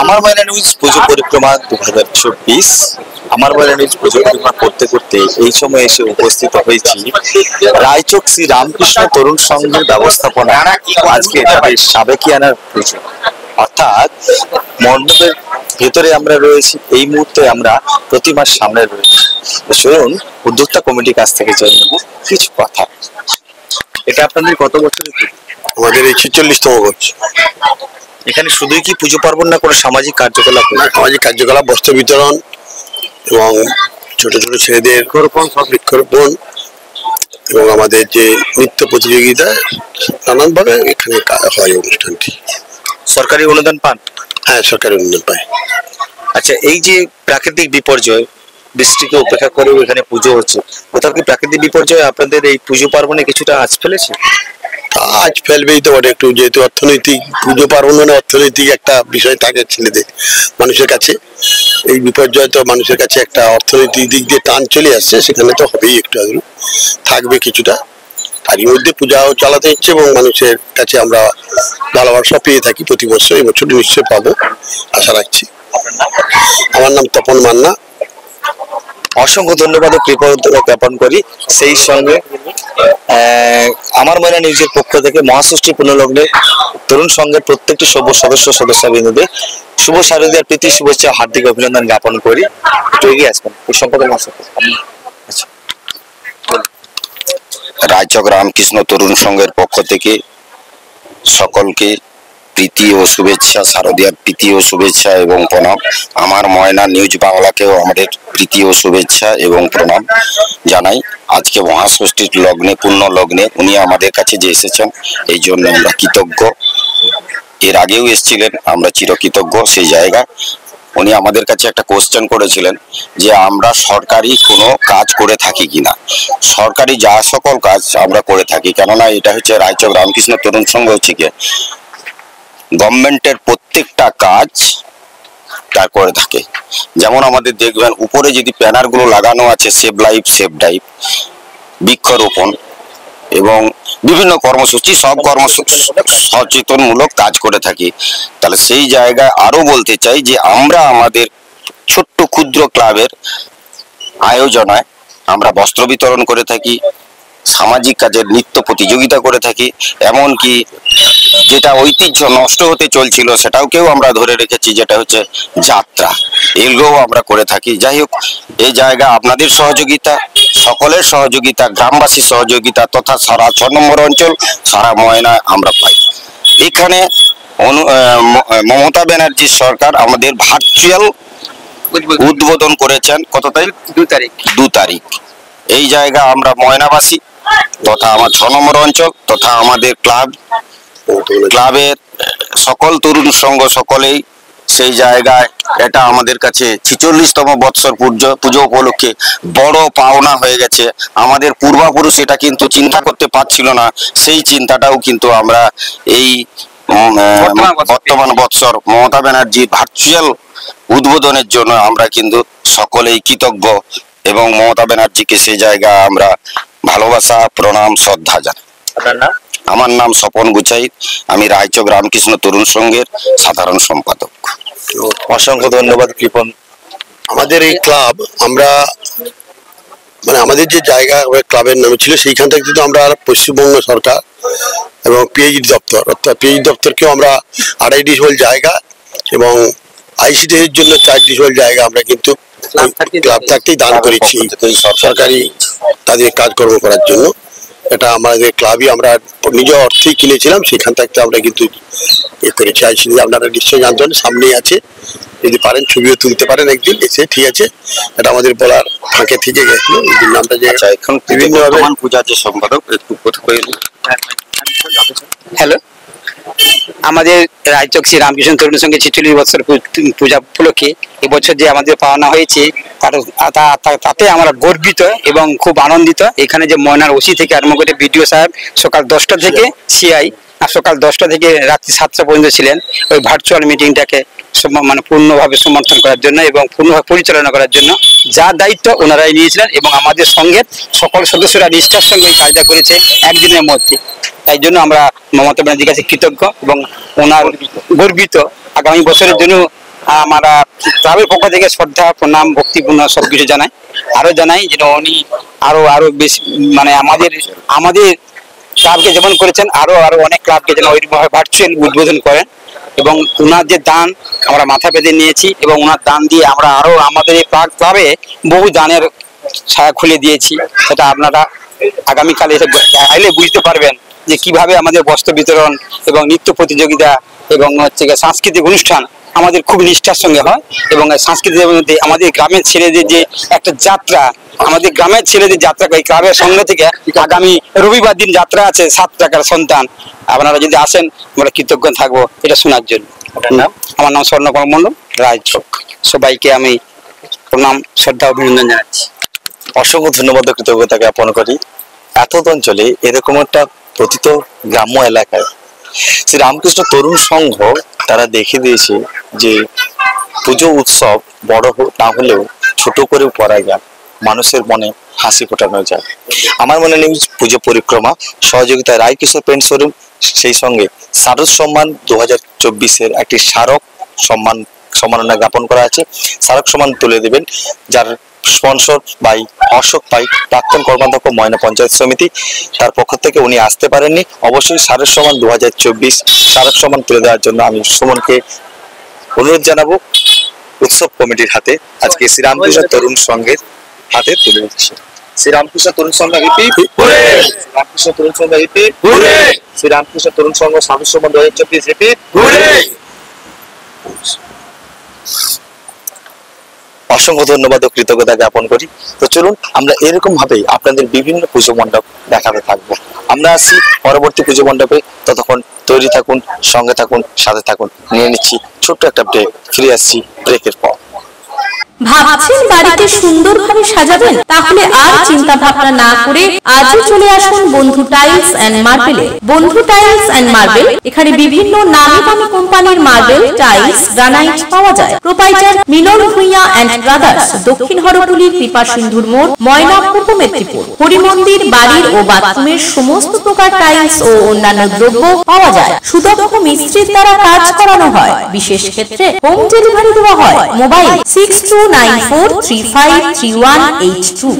আমার ময়না নিউজ পুজো পরিক্রমা দু হাজার চব্বিশ। আমার ময়না নিউজ পুজো পরিক্রমা করতে করতে এই সময় এসে উপস্থিত হয়েছি। রায়চক শ্রী রামকৃষ্ণ তরুণ সংঘের ব্যবস্থাপনা আজকে সাবেকিয়ানার পুজো। অর্থাৎ মণ্ডপের ভেতরে আমরা রয়েছি, এই মুহূর্তে আমরা প্রতিমার সামনে রয়েছি। চলুন, উদ্যোক্তা কমিটির কাছ থেকে জেনে নেব কিছু কথা। এটা আপনাদের কত বছরের? আমাদের এই ছেচল্লিশতম বছর এখানে শুধুই কি পুজো পার্বণ না কোনো সামাজিক কার্যকলাপ? না সামাজিক কার্যকলাপ বস্ত্র বিতরণ এবং ছোট ছোট ছেলেদের সব। বৃক্ষরোপণ এবং আমাদের যে নৃত্য প্রতিযোগিতা নানানভাবে এখানে কা- হয় অনুষ্ঠানটি। সরকারি অনুদান পান? হ্যাঁ সরকারি অনুদান পায়। আচ্ছা এই যে প্রাকৃতিক বিপর্যয় বৃষ্টিকে উপেক্ষা করেও এখানে পুজো হচ্ছে। কোথাও কি প্রাকৃতিক বিপর্যয় আপনাদের এই পুজো পার্বণে কিছুটা আজ ফেলেছে? আজ ফেলবেই তো বটে একটু যেহেতু অর্থনৈতিক পুজো পার্বণ মানে অর্থনৈতিক একটা বিষয় থাকে ছেলেদের মানুষের কাছে। এই বিপর্যয় তো মানুষের কাছে একটা অর্থনৈতিক দিক দিয়ে টান চলে আসছে সেখানে তো হবেই একটু আধটু। থাকবে কিছুটা। তারই মধ্যে পূজাও চালাতে ইচ্ছে এবং মানুষের কাছে আমরা ভালোবাসা পেয়ে থাকি প্রতি বছর এই বছর নিশ্চয়ই পাবো আশা রাখছি। আমার নাম তপন মান্না। অসংখ্য ধন্যবাদ ও কৃতজ্ঞতা জ্ঞাপন করি। সেই সঙ্গে আমার ময়না নিউজের পক্ষ থেকে মহাষষ্ঠী পুনর্লগ্নে তরুণ সংঘের প্রত্যেকটি সভ্য সদস্য সদস্যবৃন্দদের শুভ শারদীয়ার প্রীতি, শুভেচ্ছা হার্দিক অভিনন্দন জ্ঞাপন করি। একটু এগিয়ে আসবেন। সম্পর্কে আচ্ছা। রায়চক রামকৃষ্ণ তরুণ সংঘের পক্ষ থেকে সকলকে প্রীতি ও শুভেচ্ছা, শারদীয়ার প্রীতি ও শুভেচ্ছা এবং প্রণাম। আমার ময়না নিউজ বাংলাকেও আমাদের প্রীতি ও শুভেচ্ছা এবং প্রণাম জানাই। আজকে মহাষষ্ঠীর লগ্নে, পূর্ণ লগ্নে উনি আমাদের কাছে যে এসেছেন, এই জন্য আমরা কৃতজ্ঞ। এর আগেও এসেছিলেন, আমরা চিরকৃতজ্ঞ সেই জায়গা। উনি আমাদের কাছে একটা কোশ্চেন করেছিলেন যে, আমরা সরকারি কোনো কাজ করে থাকি কিনা? সরকারি যা সকল কাজ আমরা করে থাকি, কেননা এটা হচ্ছে রায়চক রামকৃষ্ণ তরুণ সংঘ হচ্ছে কি গভর্নমেন্টের প্রত্যেকটা কাজ তার করে থাকে। যেমন আমাদের দেখবেন, উপরে যদি ব্যানারগুলো লাগানো আছে, সেভ লাইফ, সেভ ডাইভ, বৃক্ষরোপণ এবং বিভিন্ন কর্মসূচি, সব কর্ম সচেতনমূলক কাজ করে থাকি। তাহলে সেই জায়গায় আরও বলতে চাই যে, আমরা আমাদের ছোট্ট ক্ষুদ্র ক্লাবের আয়োজনায় আমরা বস্ত্র বিতরণ করে থাকি সামাজিক কাজের নিত্য প্রতিযোগিতা করে থাকি এমনকি যেটা ঐতিহ্য নষ্ট হতে চলছিল সেটাও কেউ আমরা ধরে রেখেছি যেটা হচ্ছে যাত্রা। এগুলোও আমরা করে থাকি। যাই হোক এই জায়গা আপনাদের সহযোগিতা সকলের সহযোগিতা গ্রামবাসীর সহযোগিতা তথা সারা ছ নম্বর অঞ্চল সারা ময়নায় আমরা পাই। এখানে অনু মমতা ব্যানার্জির সরকার আমাদের ভার্চুয়াল উদ্বোধন করেছেন। কত তারিখ? দু তারিখ। দু তারিখ। এই জায়গা আমরা ময়নাবাসী তথা আমার ছ নম্বর অঞ্চল তথা আমাদের ক্লাব। ক্লাবের সকল তরুণ সংঘ সকলেই সেই জায়গায় এটা আমাদের কাছে ছিচল্লিশতম বৎসর পুজো পুজো উপলক্ষে বড় পাওনা হয়ে গেছে। আমাদের পূর্বাপুরুষ এটা কিন্তু চিন্তা করতে পারছিল না। সেই চিন্তাটাও কিন্তু আমরা এই বর্তমান বৎসর মমতা ব্যানার্জি ভার্চুয়াল উদ্বোধনের জন্য আমরা কিন্তু সকলেই কৃতজ্ঞ। এবং মমতা ব্যানার্জিকে সেই জায়গা আমরা ভালোবাসা প্রণাম শ্রদ্ধা জানাই। আমার নাম স্বপন গুচাইত আমি রায়চক রামকৃষ্ণ তরুণ সংঘের সাধারণ সম্পাদক। অসংখ্য ধন্যবাদ কৃপন। আমাদের এই ক্লাব আমরা মানে আমাদের যে জায়গা ক্লাবের নামে ছিল সেইখান থেকে কিন্তু আমরা পশ্চিমবঙ্গ সরকার এবং পিএইচডি দপ্তর অর্থাৎ পিএইচডি দপ্তরকেও আমরা আড়াই ডিসিবল জায়গা এবং আইসিডি এর জন্য চার ডিসিবল জায়গা আমরা কিন্তু ক্লাব থাকতেই দান করেছি। এই সরকার তাদের কাজকর্ম করার জন্য। এটা আমাদের ক্লাবই আমরা নিজ অর্থেই কিনেছিলাম সেখান থেকে আমরা কিন্তু এ করেছি আইসিডি আপনারা নিশ্চয়ই জানতে পারেন সামনেই আছে। যদি পারেন ছবিও তুলতে পারেন একদিন এসে ঠিক আছে। এটা আমাদের বলার ফাঁকে থেকে গেছিল এই জন্য আমরা যে আচ্ছা এখন বিভিন্ন বর্তমান পূজার যে সম্পাদক একটু কথা হ্যালো? আমাদের রায়চক শ্রী রামকৃষ্ণ তরুণ সঙ্গে ছেচল্লিশ বছর পূজা উপলক্ষে এবছর যে আমাদের পাওনা হয়েছে তাতে আমরা গর্বিত এবং খুব আনন্দিত। এখানে যে ময়নার ওসি থেকে আরম্ভ করে বিডিও সাহেব সকাল দশটা থেকে সিআই আর সকাল দশটা থেকে রাত্রি সাতটা পর্যন্ত ছিলেন ওই ভার্চুয়াল মিটিংটাকে মানে পূর্ণভাবে সমর্থন করার জন্য এবং পূর্ণভাবে পরিচালনা করার জন্য যা দায়িত্ব ওনারাই নিয়েছিলেন এবং আমাদের সঙ্গে সকল সদস্যরা নিষ্ঠার সঙ্গে কাজটা করেছে একদিনের মধ্যে। তাই জন্য আমরা মমতা ব্যানার্জির কাছে কৃতজ্ঞ এবং ওনার গর্বিত। আগামী বছরের জন্য আমরা ক্লাবের পক্ষ থেকে শ্রদ্ধা, প্রণাম, ভক্তিপূর্ণ সবকিছু জানাই। আরও জানাই যেন উনি আরও আরও বেশি মানে আমাদের আমাদের ক্লাবকে যেমন করেছেন, আরও আরও অনেক ক্লাবকে যেন ওইভাবে ভার্চুয়াল উদ্বোধন করেন এবং ওনার যে দান আমরা মাথা পেতে নিয়েছি এবং ওনার দান দিয়ে আমরা আরও আমাদের এই ক্লাব বহু দানের ছায়া খুলে দিয়েছি। সেটা আপনারা আগামীকালে এসে আইলে বুঝতে পারবেন যে কীভাবে আমাদের বস্ত্র বিতরণ এবং নৃত্য প্রতিযোগিতা এবং হচ্ছে সাংস্কৃতিক অনুষ্ঠান আমাদের খুব নিষ্ঠার সঙ্গে হয় এবং সাংস্কৃতিক আমাদের গ্রামের ছেলেদের যে একটা যাত্রা আমাদের গ্রামের ছেলেদের যাত্রা এই ক্লাবের সঙ্গে থেকে আগামী রবিবার দিন যাত্রা আছে, সাত টাকার সন্তান। আপনারা যদি আসেন, আমরা কৃতজ্ঞ থাকব এটা শোনার জন্য। নাম? আমার নাম স্বর্ণকর মন্ডল রায়চক সবাইকে আমি প্রণাম, শ্রদ্ধা, অভিনন্দন জানাচ্ছি। অসংখ্য ধন্যবাদ কৃতজ্ঞতা জ্ঞাপন করি। এত অঞ্চলে এরকম একটা প্রতিত গ্রাম্য এলাকায় শ্রী রামকৃষ্ণ তরুণ সংঘ তারা দেখে দিয়েছে যে পুজো উৎসব বড় না হলেও ছোট করেও করা যায় মানুষের মনে হাসি ফোটানো যায়। আমার মনে নেই পুজো পরিক্রমা, সহযোগিতায় রায়কিশোর পেন্ট শোরুম, সেই সঙ্গে শারদ সম্মান দু হাজার চব্বিশের একটি স্মারক সম্মান, সম্মাননা জ্ঞাপন করা আছে। স্মারক সম্মান তুলে দেবেন যার স্পন্সর বাই অশোক পাই, প্রাক্তন কর্মাধ্যক্ষ ময়না পঞ্চায়েত সমিতি। তার পক্ষ থেকে উনি আসতে পারেননি। অবশ্যই স্মারক সম্মান দু হাজার চব্বিশ, স্মারক সম্মান তুলে দেওয়ার জন্য আমি সুমনকে অনুরোধ জানাব। উৎসব কমিটির হাতে আজকে শ্রীরামকৃষ্ণ তরুণ সংঘের হাতে তুলে দিচ্ছি। শ্রীরামকৃষ্ণ তরুণ সংঘ হিপি শ্রীরামকৃষ্ণ তরুণ সংঘ হিপি শ্রীরামকৃষ্ণ তরুণ সংঘ স্বামী সম্মান দু হাজার চব্বিশ হিপি অসংখ্য ধন্যবাদ ও কৃতজ্ঞতা জ্ঞাপন করি। তো চলুন, আমরা এরকম ভাবেই আপনাদের বিভিন্ন পুজো মণ্ডপ দেখাতে থাকব। আমরা আসি পরবর্তী পুজো মণ্ডপে। ততক্ষণ তৈরি থাকুন, সঙ্গে থাকুন, সাথে থাকুন। নিয়ে নিচ্ছি ছোট্ট একটা ব্রেক ফিরে আসছি ব্রেকের পর। ভাবছেন বাড়িতে সুন্দরভাবে সাজাবেন? তাহলে আর চিন্তা ভাবনা না করে আজই চলে আসুন বন্ধু টাইলস এন্ড মার্বেলে। বন্ধু টাইলস এন্ড মার্বেল। এখানে বিভিন্ন নামি দামি কোম্পানির মার্বেল টাইলস গ্রানাইট পাওয়া যায়। Proprietor Milan Bhuiyan and brothers দক্ষিণ হরপুলি কৃপা সিন্ধুর মোড় ময়না পূর্ব মেদিনীপুর। হরিমন্দির বাড়ির ও বাথরুমের সমস্ত প্রকার টাইলস ও অন্যান্য দ্রব্য পাওয়া যায়। সুদক্ষ মিস্ত্রির দ্বারা কাজ করানো হয়। বিশেষ ক্ষেত্রে হোম ডেলিভারি দেওয়া হয় mobile six two Nine four three five three one eight two.